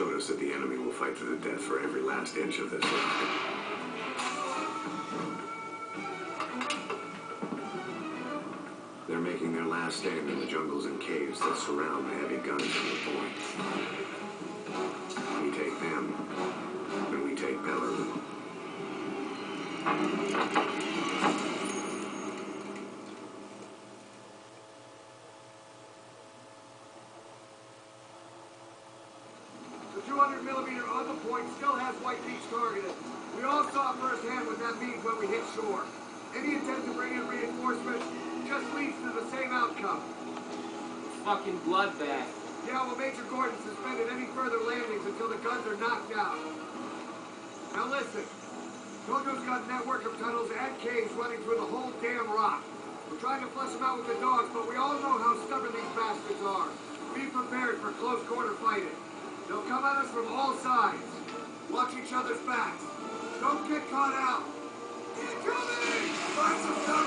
Showed us that the enemy will fight to the death for every last inch of this land. They're making their last stand in the jungles and caves that surround the heavy guns in the point. We take them, and we take Peleliu. The 200 millimeter on the point still has White Beach targeted. We all saw firsthand what that means when we hit shore. Any attempt to bring in reinforcements just leads to the same outcome. Fucking bloodbath. Yeah, well, Major Gordon suspended any further landings until the guns are knocked out. Now listen, Tojo's got a network of tunnels and caves running through the whole damn rock. We're trying to flush them out with the dogs, but we all know how stubborn these bastards are. Be prepared for close quarter fighting. They'll come at us from all sides. Watch each other's backs. Don't get caught out. Incoming! Find some cover!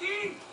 19!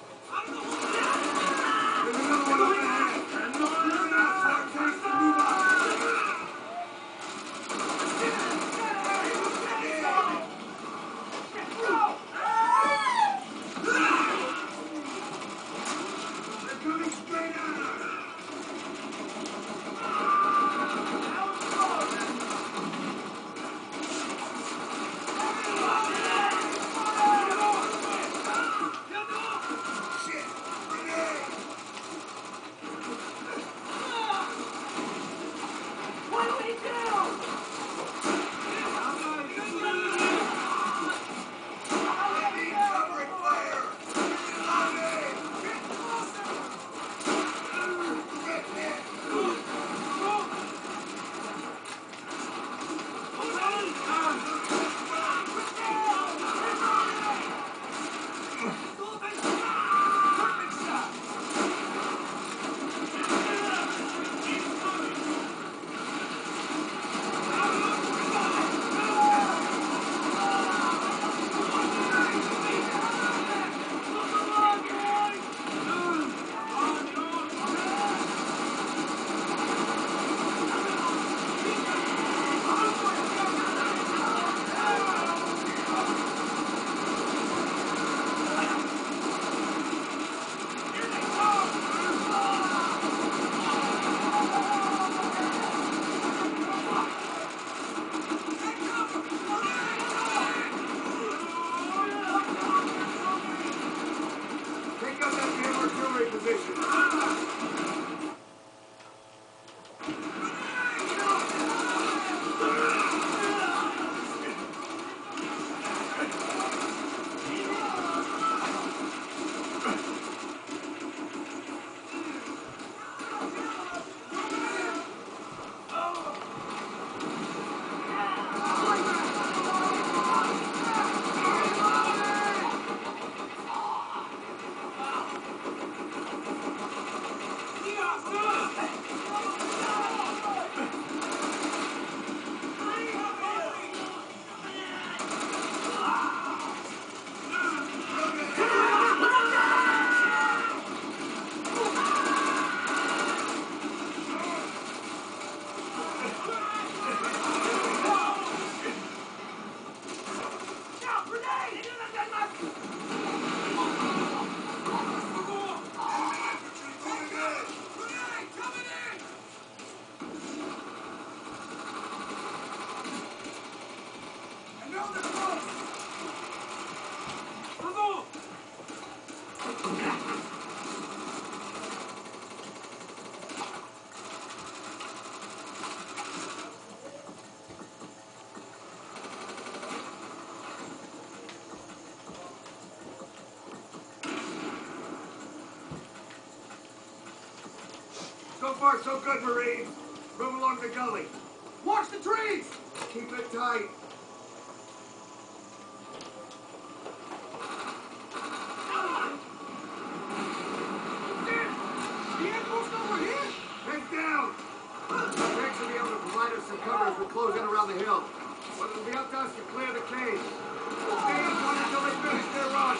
Artillery position. Far, so good, Marines. Move along the gully. Watch the trees! Keep it tight. The ambulance over here? Head down! Tanks will be able to provide us some cover as we close in around the hill. But it'll be up to us to clear the cave. Stay up on until they finish their run.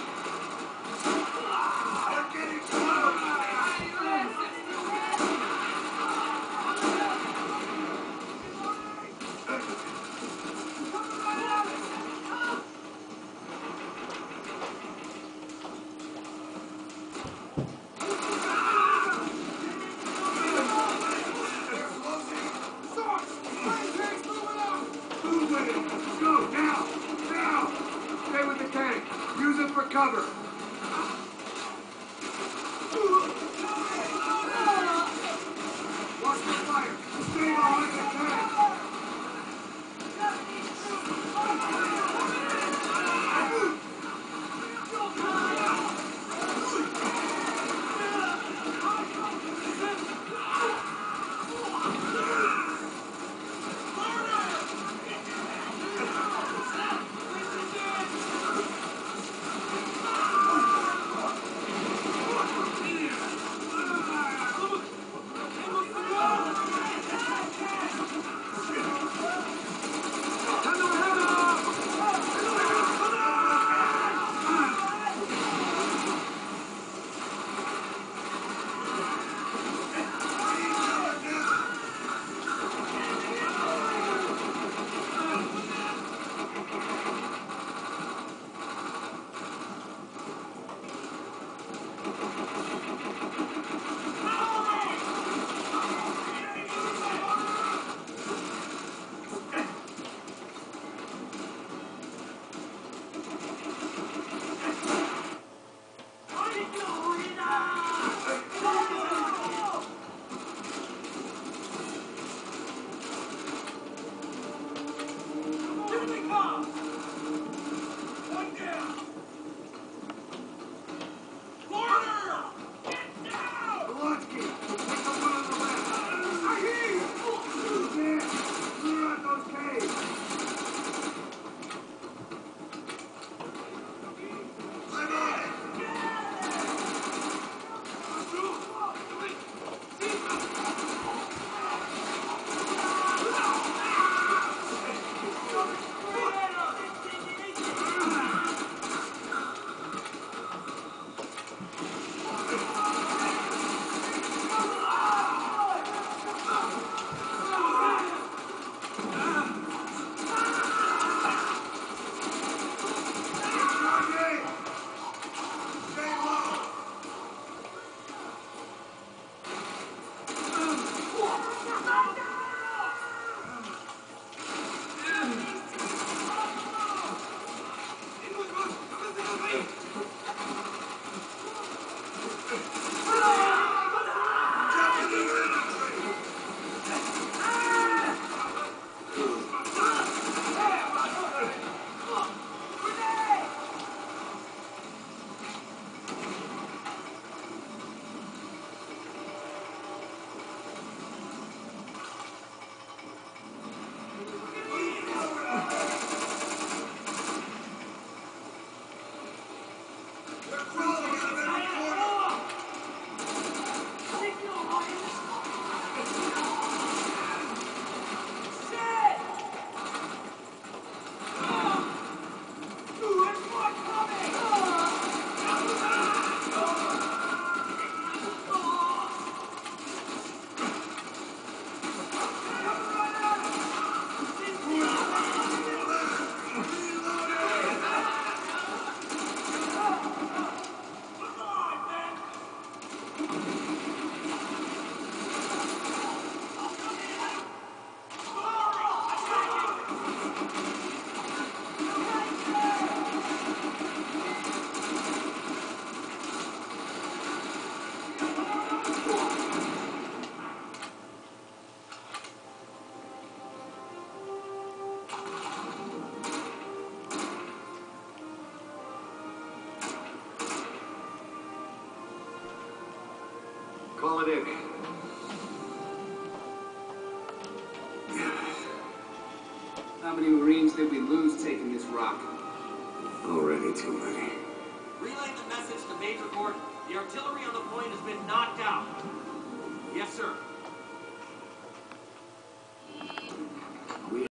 They're Call it in. How many Marines did we lose taking this rock? Already too many. Relay the message to Major Gordon. The artillery on the point has been knocked out. Yes, sir.